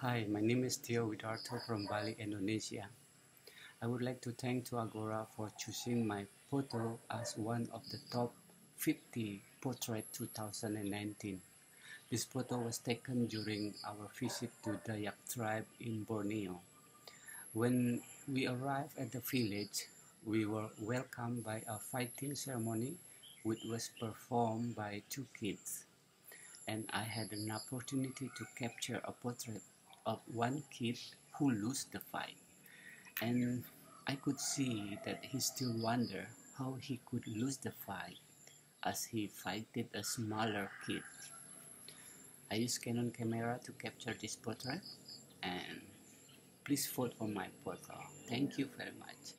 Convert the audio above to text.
Hi, my name is Theo Widharto from Bali, Indonesia. I would like to thank to Agora for choosing my photo as one of the top 50 portrait 2019. This photo was taken during our visit to Dayak tribe in Borneo. When we arrived at the village, we were welcomed by a fighting ceremony which was performed by two kids. And I had an opportunity to capture a portrait of one kid who lost the fight. And I could see that he still wonder how he could lose the fight as he fighted a smaller kid. I used Canon camera to capture this portrait and please vote for my photo. Thank you very much.